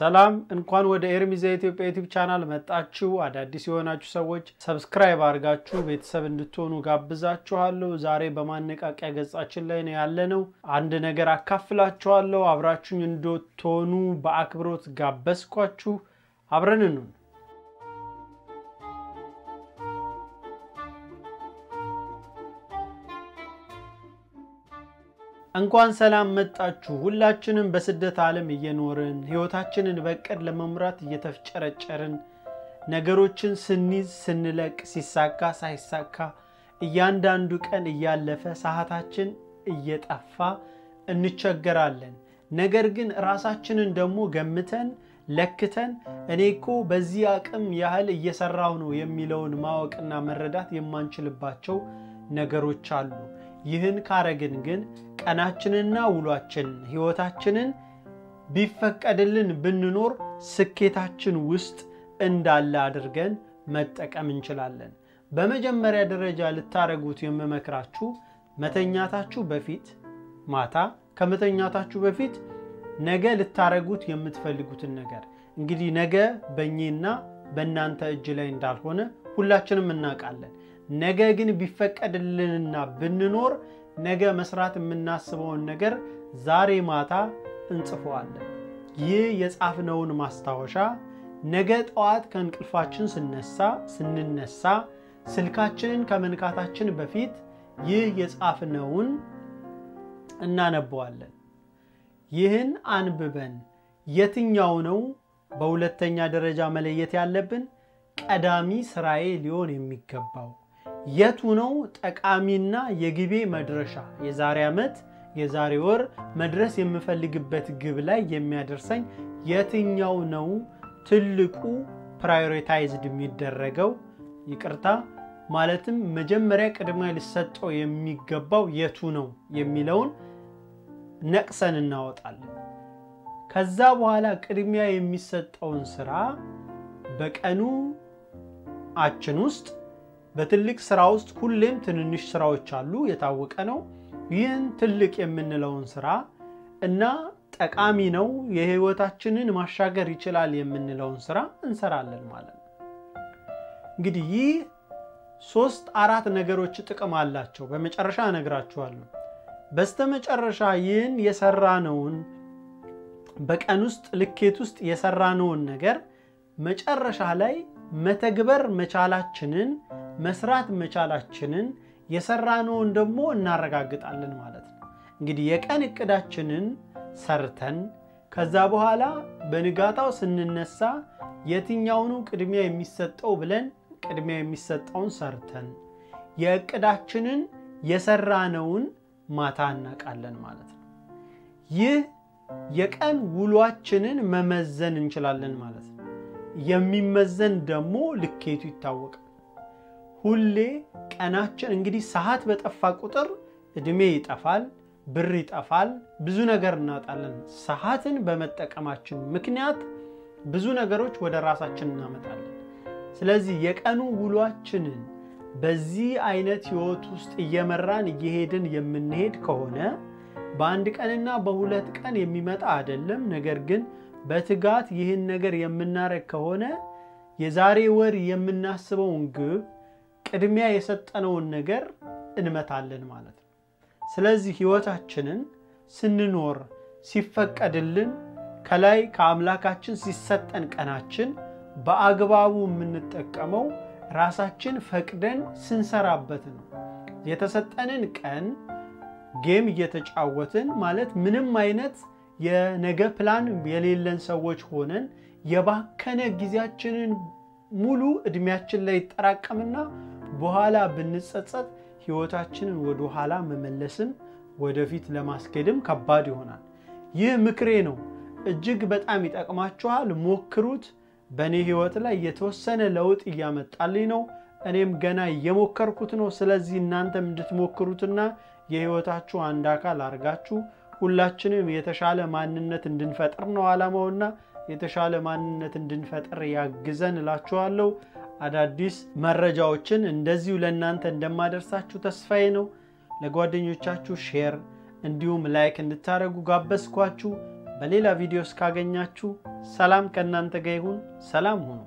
ሰላም እንኳን ወደ ኤርሚዛ የኢትዮጵያ YouTube channel መጣችሁ። አዳዲስ የሆናችሁ ሰዎች subscribe አድርጋችሁ ቤተሰብ እንድትሆኑ እጋብዛችኋለሁ። ዛሬ በማነቃቂያ ገጻችን ላይ ነው ያለነው። አንድ ነገር አካፍላችኋለሁ። አብራችሁኝ እንድትሆኑ በአክብሮት ጋበዝኳችሁ። አብረን እንሁን። እንኳን ሰላም መጣችሁ። ሁላችንም በስደት ዓለም እየኖርን ሕይወታችንን በቅድ ለመምራት እየተፍጨረጨርን ነገሮችን ስንይዝ ስንለቅ፣ ሲሳካ ሳይሳካ እያንዳንዱ ቀን እያለፈ ሰዓታችን እየጠፋ እንቸገራለን። ነገር ግን ራሳችንን ደግሞ ገምተን ለክተን እኔ እኮ በዚህ አቅም ያህል እየሰራሁ ነው የሚለውን ማወቅና መረዳት የማንችልባቸው ነገሮች አሉ። ይህን ካረግን ግን ቀናችንና ውሏችንን ሕይወታችንን ቢፈቀድልን ብንኖር ስኬታችን ውስጥ እንዳለ አድርገን መጠቀም እንችላለን። በመጀመሪያ ደረጃ ልታደርጉት የምመክራችሁ መተኛታችሁ በፊት ማታ ከመተኛታችሁ በፊት ነገ ልታረጉት የምትፈልጉትን ነገር እንግዲህ ነገ በእኔና በእናንተ እጅ ላይ እንዳልሆነ ሁላችንም እናውቃለን። ነገ ግን ቢፈቀድልንና ብንኖር ነገ መስራት የምናስበውን ነገር ዛሬ ማታ እንጽፈዋለን። ይህ የጻፍነውን ማስታወሻ ነገ ጠዋት ከእንቅልፋችን ስነሳ ስንነሳ ስልካችንን ከመንካታችን በፊት ይህ የጻፍነውን እናነበዋለን። ይህን አንብበን የትኛው ነው በሁለተኛ ደረጃ መለየት ያለብን ቀዳሚ ስራዬ ሊሆን የሚገባው የቱ ነው ጠቃሚና የግቤ መድረሻ የዛሬ ዓመት የዛሬ ወር መድረስ የምፈልግበት ግብ ላይ የሚያደርሰኝ የትኛው ነው ትልቁ prioritized የሚደረገው ይቅርታ ማለትም መጀመሪያ ቅድሚያ ሊሰጠው የሚገባው የቱ ነው የሚለውን ነቅሰን እናወጣለን። ከዛ በኋላ ቅድሚያ የሚሰጠውን ስራ በቀኑ አችን ውስጥ በትልቅ ስራ ውስጥ ሁሌም ትንንሽ ስራዎች አሉ፣ የታወቀ ነው። ይህን ትልቅ የምንለውን ስራ እና ጠቃሚ ነው፣ የህይወታችንን ማሻገር ይችላል የምንለውን ስራ እንሰራለን ማለት ነው። እንግዲህ ይህ ሶስት አራት ነገሮች ጥቅም አላቸው። በመጨረሻ እነግራችኋለሁ። በስተመጨረሻ ይህን የሰራነውን በቀን ውስጥ ልኬት ውስጥ የሰራነውን ነገር መጨረሻ ላይ መተግበር መቻላችንን መስራት መቻላችንን የሰራነውን ደግሞ እናረጋግጣለን ማለት ነው። እንግዲህ የቀን እቅዳችንን ሰርተን ከዛ በኋላ በንጋታው ስንነሳ የትኛውኑ ቅድሚያ የሚሰጠው ብለን ቅድሚያ የሚሰጠውን ሰርተን የእቅዳችንን የሰራነውን ማታ እናውቃለን ማለት ነው። ይህ የቀን ውሏችንን መመዘን እንችላለን ማለት ነው። የሚመዘን ደግሞ ልኬቱ ይታወቃል። ሁሌ ቀናችን እንግዲህ ሰዓት በጠፋ ቁጥር እድሜ ይጠፋል፣ ብር ይጠፋል፣ ብዙ ነገር እናጣለን። ሰዓትን በመጠቀማችን ምክንያት ብዙ ነገሮች ወደ ራሳችን እናመጣለን። ስለዚህ የቀኑ ውሏችንን በዚህ አይነት ህይወት ውስጥ እየመራን እየሄድን የምንሄድ ከሆነ በአንድ ቀንና በሁለት ቀን የሚመጣ አይደለም። ነገር ግን በትጋት ይህን ነገር የምናደርግ ከሆነ የዛሬ ወር የምናስበውን ግብ ቅድሚያ የሰጠነውን ነገር እንመታለን ማለት ነው። ስለዚህ ህይወታችንን ስንኖር ሲፈቀድልን ከላይ ከአምላካችን ሲሰጠን ቀናችን በአግባቡ የምንጠቀመው ራሳችን ፈቅደን ስንሰራበት ነው። የተሰጠንን ቀን game እየተጫወትን ማለት ምንም አይነት የነገ ፕላን የሌለን ሰዎች ሆነን የባከነ ጊዜያችንን ሙሉ እድሜያችን ላይ ይጠራቀምና በኋላ ብንጸጸት ህይወታችንን ወደ ኋላ መመለስም ወደፊት ለማስኬድም ከባድ ይሆናል። ይህ ምክሬ ነው። እጅግ በጣም ይጠቅማችኋል። ሞክሩት። በእኔ ህይወት ላይ የተወሰነ ለውጥ እያመጣልኝ ነው። እኔም ገና እየሞከርኩት ነው። ስለዚህ እናንተም እንድትሞክሩትና የህይወታችሁ አንድ አካል አድርጋችሁ ሁላችንም የተሻለ ማንነት እንድንፈጥር ነው ዓላማውና የተሻለ ማንነት እንድንፈጥር ያግዘን እላችኋለሁ። አዳዲስ መረጃዎችን እንደዚሁ ለእናንተ እንደማደርሳችሁ ተስፋዬ ነው። ለጓደኞቻችሁ share እንዲሁም like እንድታደርጉ ጋበዝኳችሁ። በሌላ ቪዲዮ እስካገኛችሁ ሰላም ከእናንተ ጋር ይሁን። ሰላም ሁኑ።